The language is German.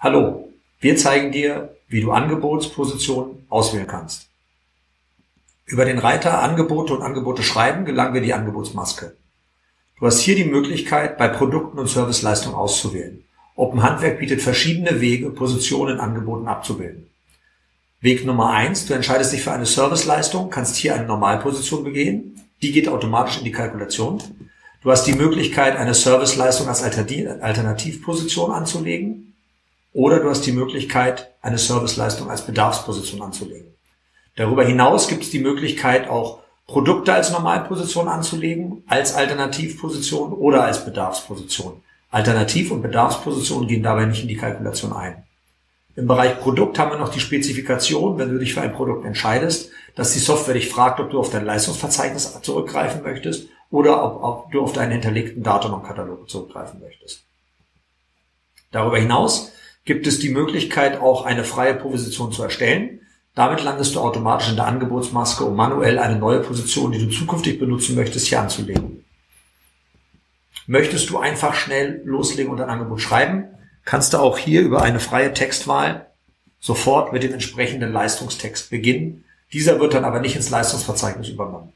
Hallo, wir zeigen dir, wie du Angebotspositionen auswählen kannst. Über den Reiter Angebote und Angebote schreiben gelangen wir die Angebotsmaske. Du hast hier die Möglichkeit, bei Produkten und Serviceleistungen auszuwählen. Open Handwerk bietet verschiedene Wege, Positionen in Angeboten abzubilden. Weg Nummer eins: Du entscheidest dich für eine Serviceleistung, kannst hier eine Normalposition begehen. Die geht automatisch in die Kalkulation. Du hast die Möglichkeit, eine Serviceleistung als Alternativposition anzulegen. Oder du hast die Möglichkeit, eine Serviceleistung als Bedarfsposition anzulegen. Darüber hinaus gibt es die Möglichkeit, auch Produkte als Normalposition anzulegen, als Alternativposition oder als Bedarfsposition. Alternativ- und Bedarfspositionen gehen dabei nicht in die Kalkulation ein. Im Bereich Produkt haben wir noch die Spezifikation, wenn du dich für ein Produkt entscheidest, dass die Software dich fragt, ob du auf dein Leistungsverzeichnis zurückgreifen möchtest oder ob, ob du auf deinen hinterlegten Datenbankkatalog zurückgreifen möchtest. Darüber hinaus gibt es die Möglichkeit, auch eine freie Position zu erstellen. Damit landest du automatisch in der Angebotsmaske, um manuell eine neue Position, die du zukünftig benutzen möchtest, hier anzulegen. Möchtest du einfach schnell loslegen und ein Angebot schreiben, kannst du auch hier über eine freie Textwahl sofort mit dem entsprechenden Leistungstext beginnen. Dieser wird dann aber nicht ins Leistungsverzeichnis übernommen.